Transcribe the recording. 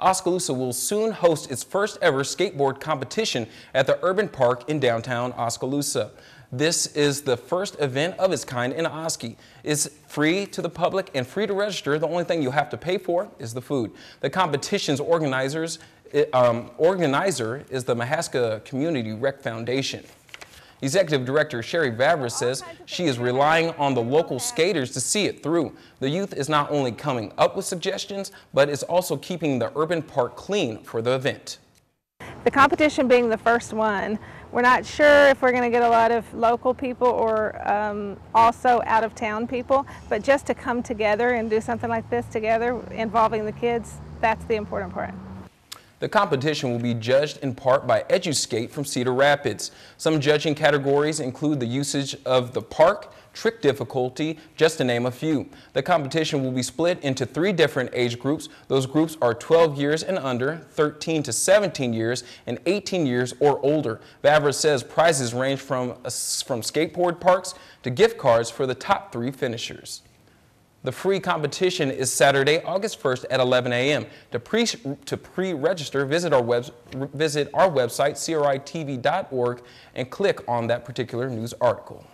Oskaloosa will soon host its first ever skateboard competition at the Urban Park in downtown Oskaloosa. This is the first event of its kind in Oski. It's free to the public and free to register. The only thing you have to pay for is the food. The competition's organizers, um, organizer is the Mahaska Community Rec Foundation. Executive Director Sherry Vavra says she is relying on the local skaters to see it through. The youth is not only coming up with suggestions, but is also keeping the urban park clean for the event. The competition being the first one, we're not sure if we're going to get a lot of local people or um, also out of town people, but just to come together and do something like this together involving the kids, that's the important part. The competition will be judged in part by EduSkate from Cedar Rapids. Some judging categories include the usage of the park, trick difficulty, just to name a few. The competition will be split into three different age groups. Those groups are 12 years and under, 13 to 17 years, and 18 years or older. Vavra says prizes range from, from skateboard parks to gift cards for the top three finishers. The free competition is Saturday, August 1st at 11 a.m. To pre to pre-register, visit our web visit our website critv.org and click on that particular news article.